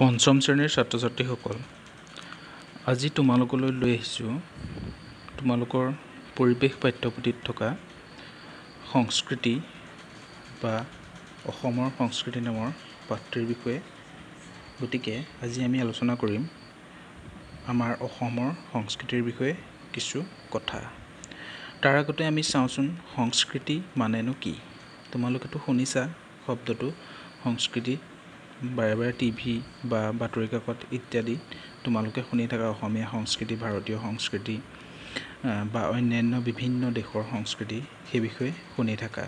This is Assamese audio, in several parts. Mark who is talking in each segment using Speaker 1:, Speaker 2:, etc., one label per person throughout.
Speaker 1: পঞ্চম শ্ৰেণীৰ ছাত্ৰ ছাত্ৰীসকল আজি তোমালোকলৈ লৈ আহিছোঁ তোমালোকৰ পৰিৱেশ পাঠ্যপুথিত থকা সংস্কৃতি বা অসমৰ সংস্কৃতি নামৰ পাঠটিৰ বিষয়ে। গতিকে আজি আমি আলোচনা কৰিম আমাৰ অসমৰ সংস্কৃতিৰ বিষয়ে কিছু কথা। তাৰ আগতে আমি চাওঁচোন সংস্কৃতি মানেনো কি? তোমালোকেতো শুনিছা শব্দটো সংস্কৃতি বাৰে বাৰে টিভি বা বাতৰি কাকত ইত্যাদি তোমালোকে শুনি থকা অসমীয়া সংস্কৃতি ভাৰতীয় সংস্কৃতি বা অন্যান্য বিভিন্ন দেশৰ সংস্কৃতি সেই বিষয়ে শুনি থাকা।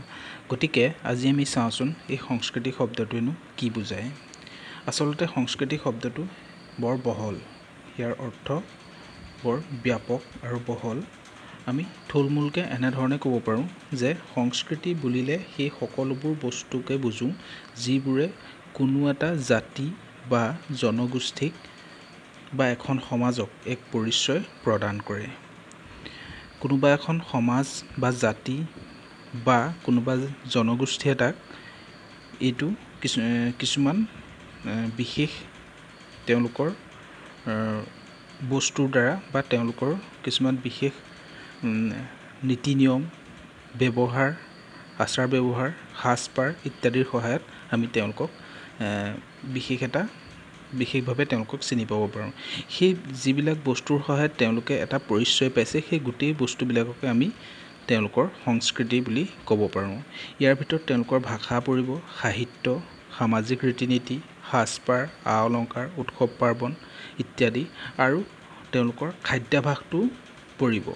Speaker 1: গতিকে আজি আমি চাওঁচোন এই সংস্কৃতি শব্দটোৱেনো কি বুজায়? আচলতে সংস্কৃতি শব্দটো বৰ বহল। ইয়াৰ অৰ্থ বৰ ব্যাপক আৰু বহল। আমি থুলমূলকৈ এনেধৰণে ক'ব পাৰোঁ যে সংস্কৃতি বুলিলে সেই সকলোবোৰ বস্তুকে বুজোঁ যিবোৰে কোনো এটা জাতি বা জনগোষ্ঠীক বা এখন সমাজক এক পৰিচয় প্ৰদান কৰে। কোনোবা এখন সমাজ বা জাতি বা কোনোবা জনগোষ্ঠী এটাক এইটো কিছু কিছুমান বিশেষ তেওঁলোকৰ বস্তুৰ দ্বাৰা বা তেওঁলোকৰ কিছুমান বিশেষ নীতি নিয়ম ব্যৱহাৰ আচাৰ ব্যৱহাৰ সাজপাৰ ইত্যাদিৰ সহায়ত আমি তেওঁলোকক বিশেষ এটা বিশেষভাৱে তেওঁলোকক চিনি পাব পাৰোঁ। সেই যিবিলাক বস্তুৰ সহায়ত তেওঁলোকে এটা পৰিচয় পাইছে সেই গোটেই বস্তুবিলাককে আমি তেওঁলোকৰ সংস্কৃতি বুলি ক'ব পাৰোঁ। ইয়াৰ ভিতৰত তেওঁলোকৰ ভাষা পৰিব সাহিত্য সামাজিক ৰীতি নীতি সাজপাৰ আ অলংকাৰ উৎসৱ পাৰ্বণ ইত্যাদি আৰু তেওঁলোকৰ খাদ্যাভাসটো পৰিব।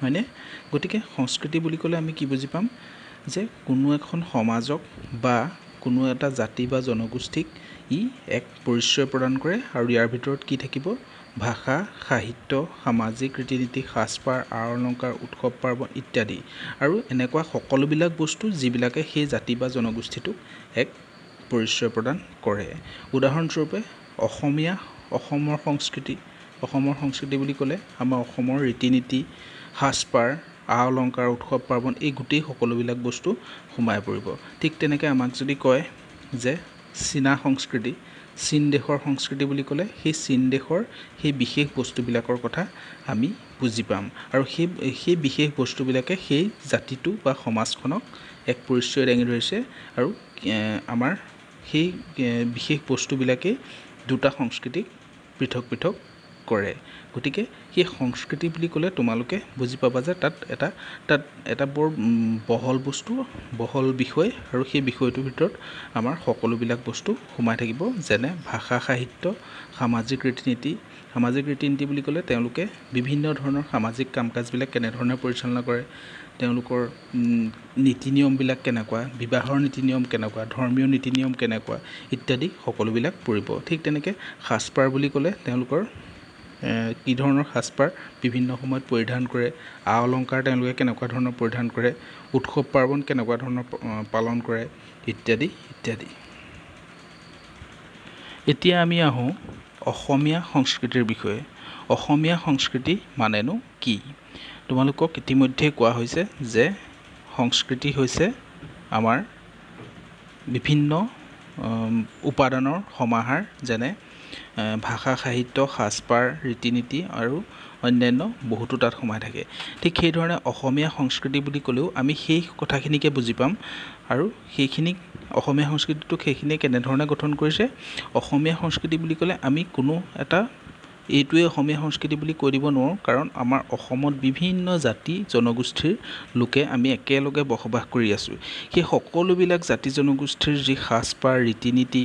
Speaker 1: হয়নে? গতিকে সংস্কৃতি বুলি ক'লে আমি কি বুজি পাম? যে কোনো এখন সমাজক বা কোনো এটা জাতি বা জনগোষ্ঠীক ই এক পৰিচয় প্ৰদান কৰে আৰু ইয়াৰ ভিতৰত কি থাকিব? ভাষা সাহিত্য সামাজিক ৰীতি নীতি সাজপাৰ আ অলংকাৰ উৎসৱ পাৰ্বণ ইত্যাদি। আৰু এনেকুৱা সকলোবিলাক বস্তু যিবিলাকে সেই জাতি বা জনগোষ্ঠীটোক এক পৰিচয় প্ৰদান কৰে। উদাহৰণস্বৰূপে অসমীয়া অসমৰ সংস্কৃতি অসমৰ সংস্কৃতি বুলি ক'লে আমাৰ অসমৰ ৰীতি নীতি সাজপাৰ আ অলংকাৰ উৎসৱ পাৰ্বণ এই গোটেই সকলোবিলাক বস্তু সোমাই পৰিব। ঠিক তেনেকৈ আমাক যদি কয় যে চীনা সংস্কৃতি চীন দেশৰ সংস্কৃতি বুলি ক'লে সেই চীন দেশৰ সেই বিশেষ বস্তুবিলাকৰ কথা আমি বুজি পাম। আৰু সেই সেই বিশেষ বস্তুবিলাকে সেই জাতিটো বা সমাজখনক এক পৰিচয় দাঙি ধৰিছে আৰু আমাৰ সেই বিশেষ বস্তুবিলাকেই দুটা সংস্কৃতিক পৃথক পৃথক কৰে। গতিকে সেই সংস্কৃতি বুলি ক'লে তোমালোকে বুজি পাবা যে তাত এটা তাত এটা বৰ বহল বস্তু বহল বিষয় আৰু সেই বিষয়টোৰ ভিতৰত আমাৰ সকলোবিলাক বস্তু সোমাই থাকিব। যেনে ভাষা সাহিত্য সামাজিক ৰীতি নীতি সামাজিক ৰীতি নীতি বুলি ক'লে তেওঁলোকে বিভিন্ন ধৰণৰ সামাজিক কাম কাজবিলাক কেনেধৰণে পৰিচালনা কৰে তেওঁলোকৰ নীতি নিয়মবিলাক কেনেকুৱা বিবাহৰ নীতি নিয়ম কেনেকুৱা ধৰ্মীয় নীতি নিয়ম কেনেকুৱা ইত্যাদি সকলোবিলাক পৰিব ঠিক তেনেকৈ সাজপাৰ বুলি ক'লে তেওঁলোকৰ কি ধৰণৰ সাজপাৰ বিভিন্ন সময়ত পৰিধান কৰে আ অলংকাৰ তেওঁলোকে কেনেকুৱা ধৰণৰ পৰিধান কৰে উৎসৱ পাৰ্বণ কেনেকুৱা ধৰণৰ পালন কৰে ইত্যাদি ইত্যাদি। এতিয়া আমি আহোঁ অসমীয়া সংস্কৃতিৰ বিষয়ে। অসমীয়া সংস্কৃতি মানেনো কি? তোমালোকক ইতিমধ্যে কোৱা হৈছে যে সংস্কৃতি হৈছে আমাৰ বিভিন্ন উপাদানৰ সমাহাৰ যেনে ভাষা সাহিত্য সাজপাৰ ৰীতি নীতি আৰু অন্যান্য বহুতো তাত সোমাই থাকে। ঠিক সেইধৰণে অসমীয়া সংস্কৃতি বুলি ক'লেও আমি সেই কথাখিনিকে বুজি পাম আৰু সেইখিনিক অসমীয়া সংস্কৃতিটোক সেইখিনিয়ে কেনেধৰণে গঠন কৰিছে অসমীয়া সংস্কৃতি বুলি ক'লে আমি কোনো এটা এইটোৱে অসমীয়া সংস্কৃতি বুলি কৈ দিব নোৱাৰোঁ। কাৰণ আমাৰ অসমত বিভিন্ন জাতি জনগোষ্ঠীৰ লোকে আমি একেলগে বসবাস কৰি আছোঁ। সেই সকলোবিলাক জাতি জনগোষ্ঠীৰ যি সাজপাৰ ৰীতি নীতি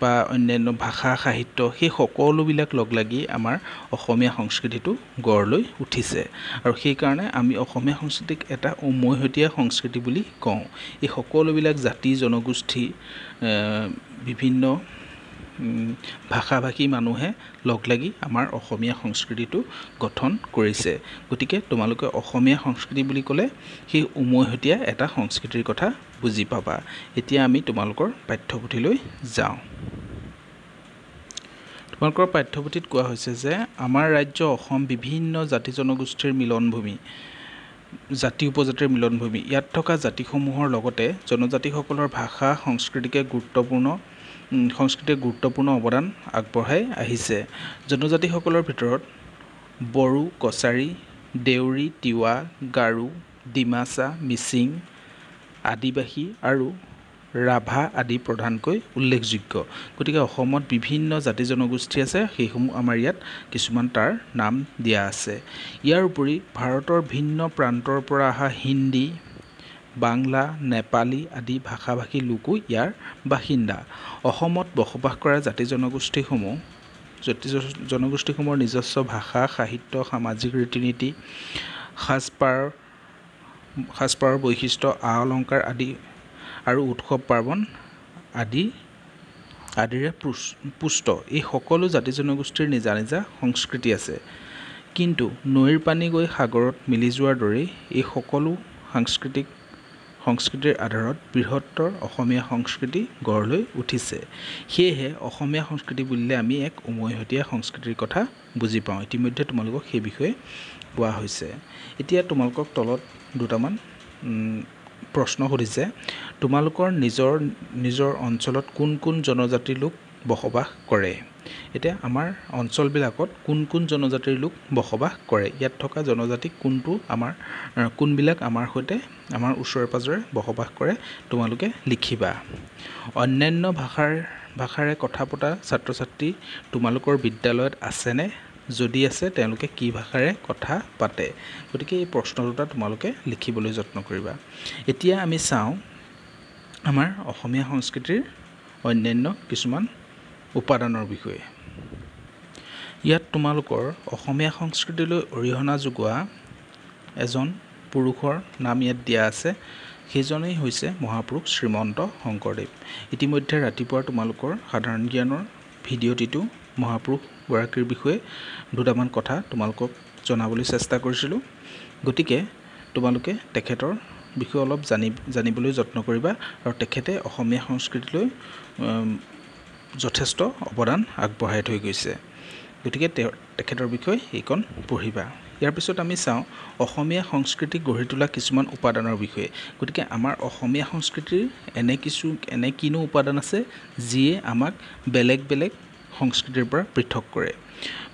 Speaker 1: বা অন্যান্য ভাষা সাহিত্য সেই সকলোবিলাক লগ লাগি আমাৰ অসমীয়া সংস্কৃতিটো গঢ় লৈ উঠিছে। আৰু সেইকাৰণে আমি অসমীয়া সংস্কৃতিক এটা উমৈহতীয়া সংস্কৃতি বুলি কওঁ। এই সকলোবিলাক জাতি জনগোষ্ঠী বিভিন্ন ভাষা ভাষী মানুহে লগ লাগি আমাৰ অসমীয়া সংস্কৃতিটো গঠন কৰিছে। গতিকে তোমালোকে অসমীয়া সংস্কৃতি বুলি ক'লে সেই উমৈহতীয়া এটা সংস্কৃতিৰ কথা বুজি পাবা। এতিয়া আমি তোমালোকৰ পাঠ্যপুথিলৈ যাওঁ। তোমালোকৰ পাঠ্যপুথিত কোৱা হৈছে যে আমাৰ ৰাজ্য অসম বিভিন্ন জাতি জনগোষ্ঠীৰ মিলনভূমি জাতি উপজাতিৰ মিলনভূমি। ইয়াত থকা জাতিসমূহৰ লগতে জনজাতিসকলৰ ভাষা সংস্কৃতিকে গুৰুত্বপূৰ্ণ সংস্কৃতিয়ে গুৰুত্বপূৰ্ণ অৱদান আগবঢ়াই আহিছে। জনজাতিসকলৰ ভিতৰত বড়ো কছাৰী দেউৰী তিৱা গাৰো ডিমাচা মিচিং আদিবাসী আৰু ৰাভা আদি প্ৰধানকৈ উল্লেখযোগ্য। গতিকে অসমত বিভিন্ন জাতি জনগোষ্ঠী আছে সেইসমূহ আমাৰ ইয়াত কিছুমান তাৰ নাম দিয়া আছে। ইয়াৰ উপৰি ভাৰতৰ ভিন্ন প্ৰান্তৰ পৰা অহা হিন্দী বাংলা নেপালী আদি ভাষা ভাষী লোকো ইয়াৰ বাসিন্দা। অসমত বসবাস কৰা জাতি জনগোষ্ঠীসমূহ জাতি জনগোষ্ঠীসমূহৰ নিজস্ব ভাষা সাহিত্য সামাজিক ৰীতি নীতি সাজপাৰ সাজপাৰৰ বৈশিষ্ট্য আ অলংকাৰ আদি আৰু উৎসৱ পাৰ্বণ আদি আদিৰে পুষ্ট। এই সকলো জাতি জনগোষ্ঠীৰ নিজা নিজা সংস্কৃতি আছে। কিন্তু নৈৰ পানী গৈ সাগৰত মিলি যোৱাৰ দৰেই এই সকলো সাংস্কৃতিক সংস্কৃতিৰ আধাৰত বৃহত্তৰ অসমীয়া সংস্কৃতি গঢ় লৈ উঠিছে। সেয়েহে অসমীয়া সংস্কৃতি বুলিলে আমি এক উমৈহতীয়া সংস্কৃতিৰ কথা বুজি পাওঁ। ইতিমধ্যে তোমালোকক সেই বিষয়ে কোৱা হৈছে। এতিয়া তোমালোকক তলত দুটামান প্ৰশ্ন সুধিছে। তোমালোকৰ নিজৰ নিজৰ অঞ্চলত কোন কোন জনজাতিৰ লোক বসবাস কৰে। এতিয়া আমাৰ অঞ্চলবিলাকত কোন কোন জনজাতিৰ লোক বসবাস কৰে? ইয়াত থকা জনজাতি কোনটো? আমাৰ কোনবিলাক আমাৰ সৈতে আমাৰ ওচৰে পাঁজৰে বসবাস কৰে? তোমালোকে লিখিবা। অন্যান্য ভাষাৰ ভাষাৰে কথা পতা ছাত্ৰ ছাত্ৰী তোমালোকৰ বিদ্যালয়ত আছেনে? যদি আছে তেওঁলোকে কি ভাষাৰে কথা পাতে? গতিকে এই প্ৰশ্ন দুটা তোমালোকে লিখিবলৈ যত্ন কৰিবা। এতিয়া আমি চাওঁ আমাৰ অসমীয়া সংস্কৃতিৰ অন্যান্য কিছুমান উপাদানৰ বিষয়ে। ইয়াত তোমালোকৰ অসমীয়া সংস্কৃতিলৈ অৰিহণা যোগোৱা এজন পুৰুষৰ নাম ইয়াত দিয়া আছে। সেইজনেই হৈছে মহাপুৰুষ শ্ৰীমন্ত শংকৰদেৱ। ইতিমধ্যে ৰাতিপুৱা তোমালোকৰ সাধাৰণ জ্ঞানৰ ভিডিঅ'টিতো মহাপুৰুষগৰাকীৰ বিষয়ে দুটামান কথা তোমালোকক জনাবলৈ চেষ্টা কৰিছিলোঁ। গতিকে তোমালোকে তেখেতৰ বিষয়ে অলপ জানি জানিবলৈ যত্ন কৰিবা আৰু তেখেতে অসমীয়া সংস্কৃতিলৈ যথেষ্ট অৱদান আগবঢ়াই থৈ গৈছে। গতিকে তেখেতৰ বিষয়ে এইকণ পঢ়িবা। ইয়াৰ পিছত আমি চাওঁ অসমীয়া সংস্কৃতি গঢ়ি তোলা কিছুমান উপাদানৰ বিষয়ে। গতিকে আমাৰ অসমীয়া সংস্কৃতিৰ এনে কিছু এনে কিনো উপাদান আছে যিয়ে আমাক বেলেগ বেলেগ সংস্কৃতিৰ পৰা পৃথক কৰে?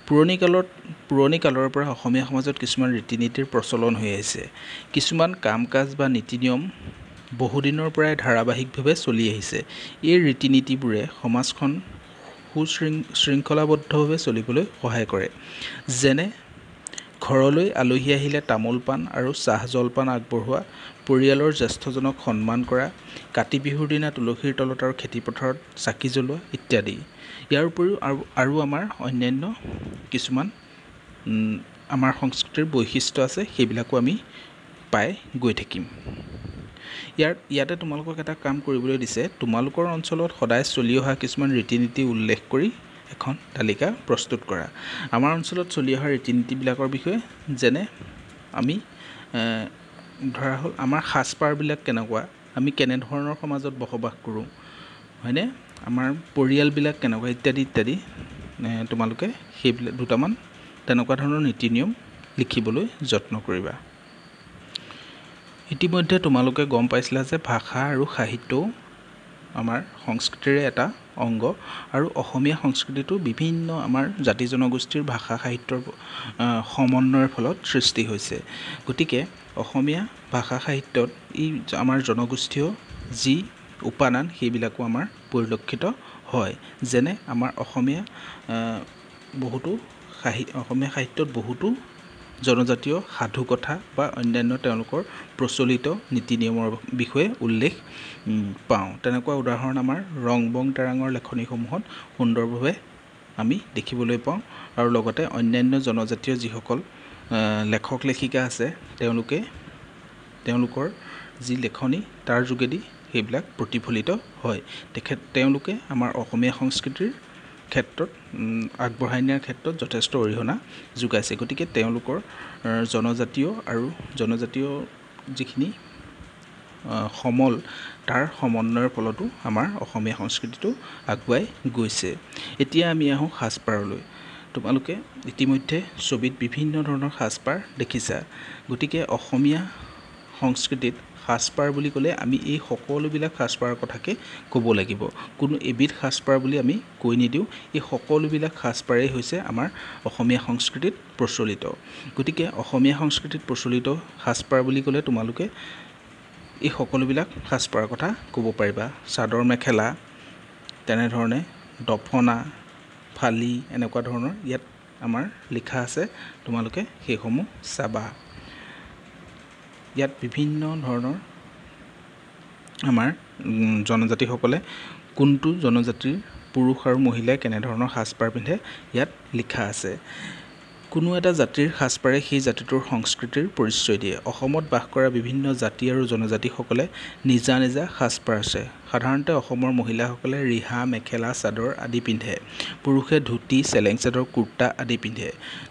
Speaker 1: পুৰণি কালত পুৰণি কালৰ পৰা অসমীয়া সমাজত কিছুমান ৰীতি নীতিৰ প্ৰচলন হৈ আহিছে। কিছুমান কাম কাজ বা নীতি নিয়ম বহুদিনৰ পৰাই ধাৰাবাহিকভাৱে চলি আহিছে। এই ৰীতি নীতিবোৰে সমাজখন সুশৃং শৃংখলাবদ্ধভাৱে চলিবলৈ সহায় কৰে। যেনে ঘৰলৈ আলহী আহিলে তামোল পাণ আৰু চাহ জলপান আগবঢ়োৱা পৰিয়ালৰ জ্যেষ্ঠজনক সন্মান কৰা কাতি বিহুৰ দিনা তুলসীৰ তলত আৰু খেতিপথাৰত চাকি জ্বলোৱা ইত্যাদি। ইয়াৰ উপৰিও আৰু আৰু আমাৰ অন্যান্য কিছুমান আমাৰ সংস্কৃতিৰ বৈশিষ্ট্য আছে সেইবিলাকো আমি পাই গৈ থাকিম। ইয়াৰ ইয়াতে তোমালোকক এটা কাম কৰিবলৈ দিছে। তোমালোকৰ অঞ্চলত সদায় চলি অহা কিছুমান ৰীতি নীতি উল্লেখ কৰি এখন তালিকা প্ৰস্তুত কৰা। আমাৰ অঞ্চলত চলি অহা ৰীতি নীতিবিলাকৰ বিষয়ে যেনে আমি ধৰা হ'ল আমাৰ সাজপাৰবিলাক কেনেকুৱা আমি কেনেধৰণৰ সমাজত বসবাস কৰোঁ হয়নে? আমাৰ পৰিয়ালবিলাক কেনেকুৱা ইত্যাদি ইত্যাদি তোমালোকে সেইবিলাক দুটামান তেনেকুৱা ধৰণৰ নীতি নিয়ম লিখিবলৈ যত্ন কৰিবা। ইতিমধ্যে তোমালোকে গম পাইছিলা যে ভাষা আৰু সাহিত্যও আমাৰ সংস্কৃতিৰে এটা অংগ আৰু অসমীয়া সংস্কৃতিটো বিভিন্ন আমাৰ জাতি জনগোষ্ঠীৰ ভাষা সাহিত্যৰ সমন্বয়ৰ ফলত সৃষ্টি হৈছে। গতিকে অসমীয়া ভাষা সাহিত্যত ই আমাৰ জনগোষ্ঠীয় যি উপাদান সেইবিলাকো আমাৰ পৰিলক্ষিত হয়। যেনে আমাৰ অসমীয়া বহুতো সাহি অসমীয়া সাহিত্যত বহুতো জনজাতীয় সাধুকথা বা অন্যান্য তেওঁলোকৰ প্ৰচলিত নীতি নিয়মৰ বিষয়ে উল্লেখ পাওঁ। তেনেকুৱা উদাহৰণ আমাৰ ৰং বং তেৰাঙৰ লেখনিসমূহত সুন্দৰভাৱে আমি দেখিবলৈ পাওঁ আৰু লগতে অন্যান্য জনজাতীয় যিসকল লেখক লেখিকা আছে তেওঁলোকে তেওঁলোকৰ যি লেখনি তাৰ যোগেদি সেইবিলাক প্ৰতিফলিত হয়। তেখেত তেওঁলোকে আমাৰ অসমীয়া সংস্কৃতিৰ ক্ষেত্ৰত আগবঢ়াই নিয়াৰ ক্ষেত্ৰত যথেষ্ট অৰিহণা যোগাইছে। গতিকে তেওঁলোকৰ জনজাতীয় আৰু জনজাতীয় যিখিনি সমল তাৰ সমন্বয়ৰ ফলতো আমাৰ অসমীয়া সংস্কৃতিটো আগুৱাই গৈছে। এতিয়া আমি আহোঁ সাজপাৰলৈ। তোমালোকে ইতিমধ্যে ছবিত বিভিন্ন ধৰণৰ সাজপাৰ দেখিছা। গতিকে অসমীয়া সংস্কৃতিত সাজপাৰ বুলি ক'লে আমি এই সকলোবিলাক সাজপাৰৰ কথাকে ক'ব লাগিব। কোনো এবিধ সাজপাৰ বুলি আমি কৈ নিদিওঁ। এই সকলোবিলাক সাজপাৰেই হৈছে আমাৰ অসমীয়া সংস্কৃতিত প্ৰচলিত। গতিকে অসমীয়া সংস্কৃতিত প্ৰচলিত সাজপাৰ বুলি ক'লে তোমালোকে এই সকলোবিলাক সাজপাৰৰ কথা ক'ব পাৰিবা। চাদৰ মেখেলা তেনেধৰণে দফনা ফালি এনেকুৱা ধৰণৰ ইয়াত আমাৰ লিখা আছে। তোমালোকে সেইসমূহ চাবা। ইয়াত বিভিন্ন ধৰণৰ আমাৰ জনজাতিসকলে কোনটো জনজাতিৰ পুৰুষ আৰু মহিলাই কেনেধৰণৰ সাজপাৰ পিন্ধে ইয়াত লিখা আছে। কোনো এটা জাতিৰ সাজপাৰে সেই জাতিটোৰ সংস্কৃতিৰ পৰিচয় দিয়ে। অসমত বাস কৰা বিভিন্ন জাতি আৰু জনজাতিসকলে নিজা নিজা সাজপাৰ আছে সাধাৰণতে অসমৰ মহিলাসকলে ৰিহা মেখেলা চাদৰ আদি পিন্ধে। পুৰুষে ধুতি চেলেং চাদৰ কুৰ্তা আদি পিন্ধে।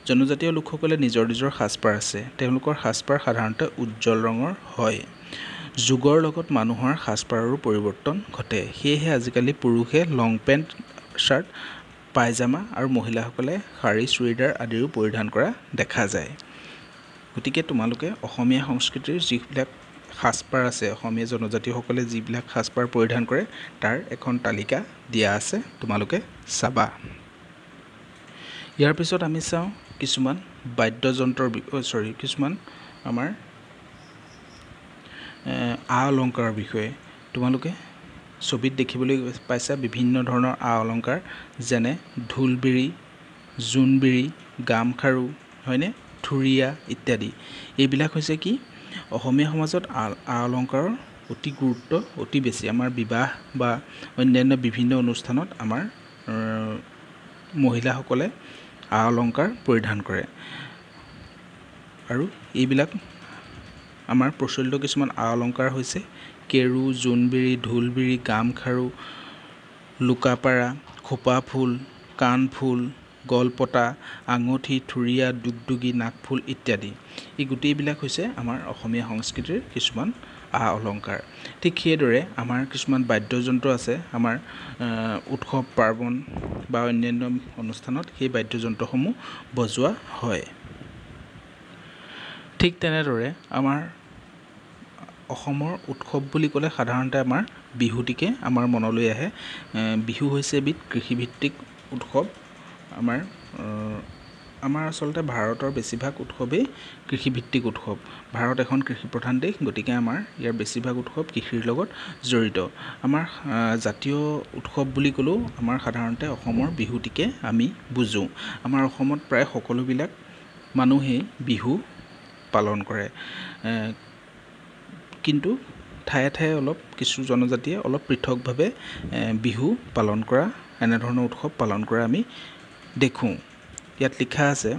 Speaker 1: জনজাতীয় লোকসকলে নিজৰ নিজৰ সাজপাৰ আছে তেওঁলোকৰ সাজপাৰ সাধাৰণতে উজ্জ্বল ৰঙৰ হয়। যুগৰ লগত মানুহৰ সাজপাৰৰো পৰিৱৰ্তন ঘটে। সেয়েহে আজিকালি পুৰুষে লং পেণ্ট শ্বাৰ্ট পায়জামা আৰু মহিলাসকলে শাৰী চুৰিদাৰ আদিৰো পৰিধান কৰা দেখা যায়। গতিকে তোমালোকে অসমীয়া সংস্কৃতিৰ যিবিলাক সাজপাৰ আছে অসমীয়া জনজাতিসকলে যিবিলাক সাজপাৰ পৰিধান কৰে তাৰ এখন তালিকা দিয়া আছে। তোমালোকে চাবা। ইয়াৰ পিছত আমি চাওঁ কিছুমান বাদ্যযন্ত্ৰৰ চৰি কিছুমান আমাৰ আ অলংকাৰৰ বিষয়ে। তোমালোকে ছবিত দেখিবলৈ পাইছা বিভিন্ন ধৰণৰ আ অলংকাৰ যেনে ঢোলবিৰি জোনবিৰি গামখাৰু হয়নে? থুৰীয়া ইত্যাদি। এইবিলাক হৈছে কি? অসমীয়া সমাজত আ আ অলংকাৰৰ অতি গুৰুত্ব অতি বেছি। আমাৰ বিবাহ বা অন্যান্য বিভিন্ন অনুষ্ঠানত আমাৰ মহিলাসকলে আ অলংকাৰ পৰিধান কৰে। আৰু এইবিলাক আমাৰ প্ৰচলিত কিছুমান আ অলংকাৰ হৈছে কেৰু জোনবিৰি ঢোলবিৰি গামখাৰু লুকাপাৰা খোপা ফুল কাণফুল গলপতা আঙুঠি থুৰীয়া দুগদুগী নাকফুল ইত্যাদি। এই গোটেইবিলাক হৈছে আমাৰ অসমীয়া সংস্কৃতিৰ কিছুমান আ অলংকাৰ। ঠিক সেইদৰে আমাৰ কিছুমান বাদ্যযন্ত্ৰ আছে। আমাৰ উৎসৱ পাৰ্বণ বা অন্যান্য অনুষ্ঠানত সেই বাদ্যযন্ত্ৰসমূহ বজোৱা হয়। ঠিক তেনেদৰে আমাৰ অসমৰ উৎসৱ বুলি ক'লে সাধাৰণতে আমাৰ বিহুটিকে আমাৰ মনলৈ আহে। বিহু হৈছে এবিধ কৃষিভিত্তিক উৎসৱ। আমাৰ আমাৰ আচলতে ভাৰতৰ বেছিভাগ উৎসৱেই কৃষিভিত্তিক উৎসৱ। ভাৰত এখন কৃষিপ্ৰধান দেশ গতিকে আমাৰ ইয়াৰ বেছিভাগ উৎসৱ কৃষিৰ লগত জড়িত। আমাৰ জাতীয় উৎসৱ বুলি ক'লেও আমাৰ সাধাৰণতে অসমৰ বিহুটিকে আমি বুজোঁ। আমাৰ অসমত প্ৰায় সকলোবিলাক মানুহেই বিহু পালন কৰে। কিন্তু ঠায়ে ঠায়ে অলপ কিছু জনজাতিয়ে অলপ পৃথকভাৱে বিহু পালন কৰা এনেধৰণৰ উৎসৱ পালন কৰা আমি দেখোঁ। ইয়াত লিখা আছে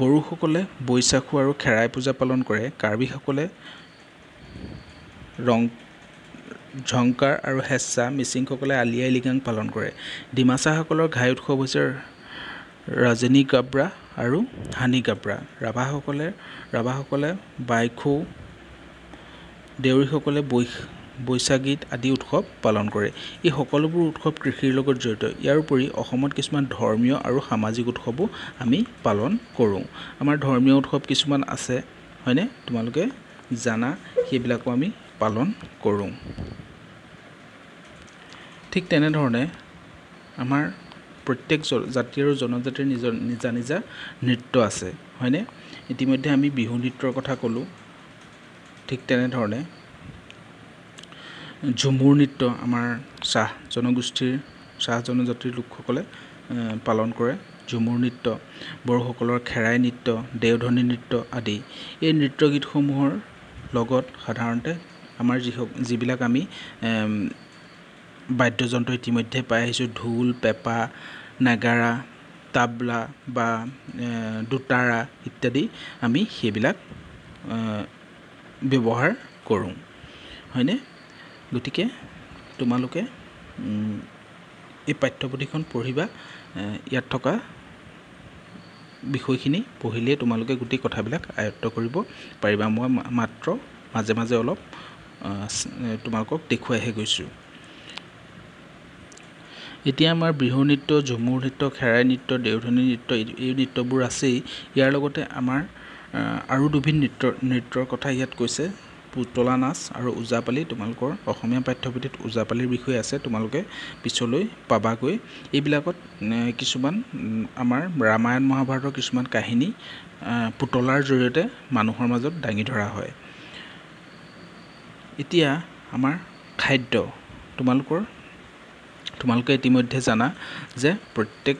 Speaker 1: বড়োসকলে বৈশাখু আৰু খেৰাই পূজা পালন কৰে। কাৰ্বিসকলে ৰং ঝংকাৰ আৰু হেঁচা মিচিংসকলে আলি আই লৃগাং পালন কৰে। ডিমাচাসকলৰ ঘাই উৎসৱ হৈছে ৰাজেনী গাব্ৰা আৰু হানি গাব্ৰা। ৰাভাসকলে ৰাভাসকলে বাইখো দেউৰীসকলে বৈশ বৈশাগীত আদি উৎসৱ পালন কৰে। এই সকলোবোৰ উৎসৱ কৃষিৰ লগত জড়িত। ইয়াৰ উপৰি অসমত কিছুমান ধৰ্মীয় আৰু সামাজিক উৎসৱো আমি পালন কৰোঁ। আমাৰ ধৰ্মীয় উৎসৱ কিছুমান আছে হয়নে? তোমালোকে জানা সেইবিলাকো আমি পালন কৰোঁ। ঠিক তেনেধৰণে আমাৰ প্ৰত্যেক জাতি আৰু জনজাতিৰ নিজৰ নিজা নিজা নৃত্য আছে হয়নে? ইতিমধ্যে আমি বিহু নৃত্যৰ কথা ক'লোঁ। ঠিক তেনেধৰণে ঝুমুৰ নৃত্য আমাৰ চাহ জনগোষ্ঠীৰ চাহ জনজাতিৰ লোকসকলে পালন কৰে। ঝুমুৰ নৃত্য বড়োসকলৰ খেৰাই নৃত্য দেওধনী নৃত্য আদি। এই নৃত্য গীতসমূহৰ লগত সাধাৰণতে আমাৰ যি যিবিলাক আমি বাদ্যযন্ত্ৰ ইতিমধ্যে পাই আহিছোঁ ঢোল পেঁপা নাগাৰা তাবলা বা দোতাৰা ইত্যাদি আমি সেইবিলাক ব্যৱহাৰ কৰোঁ। হয়নে? গতিকে তোমালোকে এই পাঠ্যপুথিখন পঢ়িবা ইয়াত থকা বিষয়খিনি পঢ়িলেই তোমালোকে গোটেই কথাবিলাক আয়ত্ব কৰিব পাৰিবা। মই মাত্ৰ মাজে মাজে অলপ তোমালোকক দেখুৱাইহে গৈছোঁ। এতিয়া আমাৰ বিহু নৃত্য ঝুমুৰ নৃত্য খেৰাই নৃত্য দেওধনী নৃত্য এই নৃত্যবোৰ আছেই। ইয়াৰ লগতে আমাৰ আৰু দুবিধ নৃত্য নৃত্যৰ কথা ইয়াত কৈছে। পুতলা নাচ আৰু ওজাপালি তোমালোকৰ অসমীয়া পাঠ্যপুথিত ওজাপালিৰ বিষয়ে আছে তোমালোকে পিছলৈ পাবাগৈ। এইবিলাকত কিছুমান আমাৰ ৰামায়ণ মহাভাৰতৰ কিছুমান কাহিনী পুতলাৰ জৰিয়তে মানুহৰ মাজত দাঙি ধৰা হয়। এতিয়া আমাৰ খাদ্য। তোমালোকৰ তোমালোকে ইতিমধ্যে জানা যে প্ৰত্যেক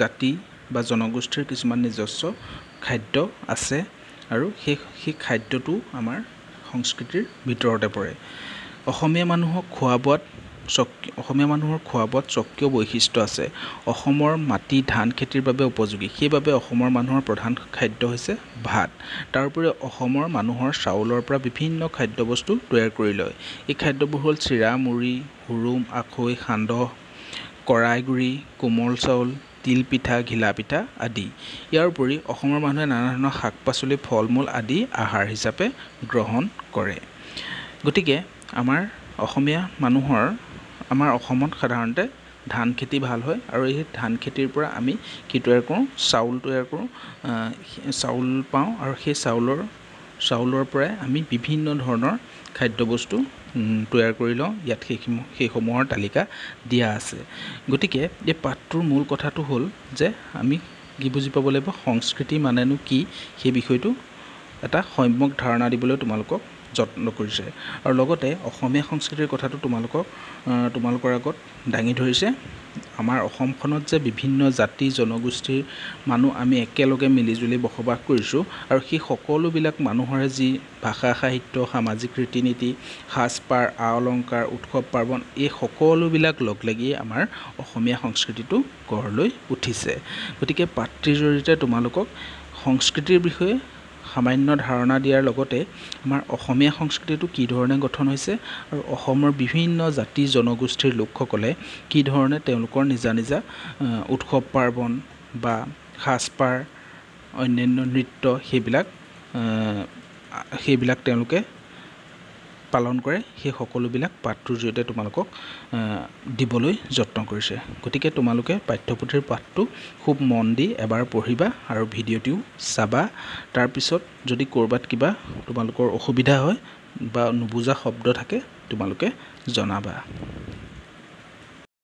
Speaker 1: জাতি বা জনগোষ্ঠীৰ কিছুমান নিজস্ব খাদ্য আছে আৰু সেই সেই খাদ্যটো আমাৰ সংস্কৃতিৰ ভিতৰতে পৰে। অসমীয়া মানুহক খোৱা বোৱাত স্বকীয় অসমীয়া মানুহৰ খোৱা বোৱাত স্বকীয় বৈশিষ্ট্য আছে। অসমৰ মাটি ধান খেতিৰ বাবে উপযোগী। সেইবাবে অসমৰ মানুহৰ প্ৰধান খাদ্য হৈছে ভাত। তাৰোপৰি অসমৰ মানুহৰ চাউলৰ পৰা বিভিন্ন খাদ্যবস্তু তৈয়াৰ কৰি লয়। এই খাদ্যবোৰ হ'ল চিৰা মুড়ি হুৰুম আখৈ সান্দহ কৰাইগুড়ি কোমল চাউল তিলপিঠা ঘিলাপিঠা আদি। ইয়াৰ উপৰি অসমৰ মানুহে নানা ধৰণৰ শাক পাচলি ফল মূল আদি আহাৰ হিচাপে গ্ৰহণ কৰে। গতিকে আমাৰ অসমীয়া মানুহৰ আমাৰ অসমত সাধাৰণতে ধান খেতি ভাল হয় আৰু এই ধান খেতিৰ পৰা আমি কি তৈয়াৰ কৰোঁ? চাউল তৈয়াৰ কৰোঁ। চাউল পাওঁ আৰু সেই চাউলৰ চাউলৰ পৰাই আমি বিভিন্ন ধৰণৰ খাদ্যবস্তু তৈয়াৰ কৰি লওঁ। ইয়াত সেইসমূহ সেইসমূহৰ তালিকা দিয়া আছে। গতিকে এই পাঠটোৰ মূল কথাটো হ'ল যে আমি কি বুজি পাব লাগিব সংস্কৃতি মানেনো কি সেই বিষয়টো এটা সম্যক ধাৰণা দিবলৈ তোমালোকক যত্ন কৰিছে। আৰু লগতে অসমীয়া সংস্কৃতিৰ কথাটো তোমালোকক তোমালোকৰ আগত দাঙি ধৰিছে। আমাৰ অসমখনত যে বিভিন্ন জাতি জনগোষ্ঠীৰ মানুহ আমি একেলগে মিলিজুলি বসবাস কৰিছোঁ আৰু সেই সকলোবিলাক মানুহৰে যি ভাষা সাহিত্য সামাজিক ৰীতি নীতি সাজপাৰ আ অলংকাৰ উৎসৱ পাৰ্বণ এই সকলোবিলাক লগ লাগিয়ে আমাৰ অসমীয়া সংস্কৃতিটো গঢ় লৈ উঠিছে। গতিকে পাঠটিৰ জৰিয়তে তোমালোকক সংস্কৃতিৰ বিষয়ে সামান্য ধাৰণা দিয়াৰ লগতে আমাৰ অসমীয়া সংস্কৃতিটো কি ধৰণে গঠন হৈছে আৰু অসমৰ বিভিন্ন জাতি জনগোষ্ঠীৰ লোকসকলে কি ধৰণে তেওঁলোকৰ নিজা নিজা উৎসৱ পাৰ্বণ বা সাজপাৰ অন্যান্য নৃত্য সেইবিলাক সেইবিলাক তেওঁলোকে পালন কৰে সেই সকলোবিলাক পাঠটোৰ জৰিয়তে তোমালোকক দিবলৈ যত্ন কৰিছে। গতিকে তোমালোকে পাঠ্যপুথিৰ পাঠটো খুব মন দি এবাৰ পঢ়িবা আৰু ভিডিঅ'টিও চাবা। তাৰপিছত যদি ক'ৰবাত কিবা তোমালোকৰ অসুবিধা হয় বা নুবুজা শব্দ থাকে তোমালোকে জনাবা।